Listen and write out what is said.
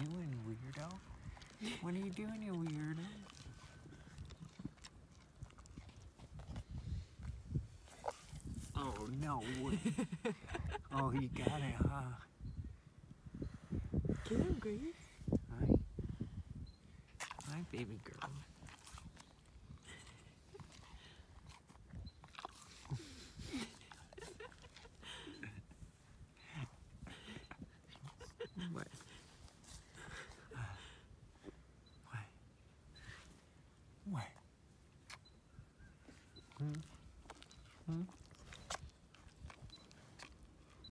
doing, weirdo? What are you doing, you weirdo? Oh, no way. oh, you got it, huh? Get him, Grace. Hi. Hi, baby girl. what? 喂。嗯嗯。